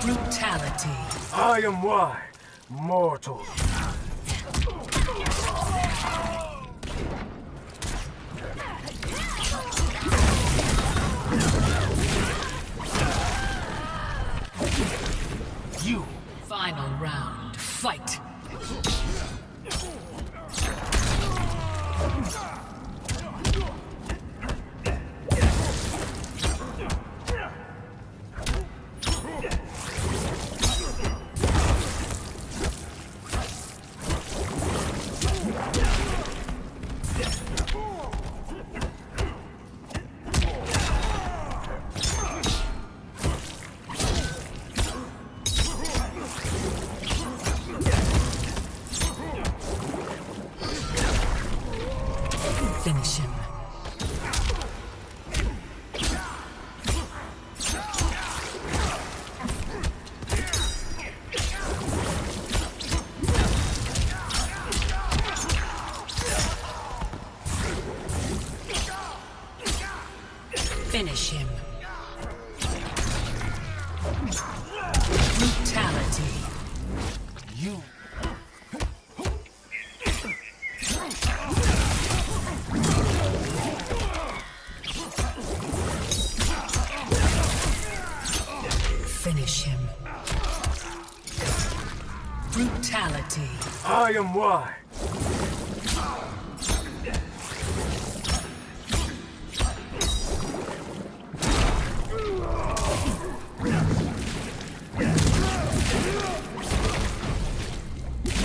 I am Y, mortal. You. Final round. Fight. Finish him. Finish him. Finish him. Brutality. I am Y.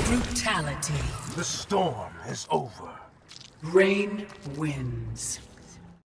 Brutality. The storm is over. Rain wins.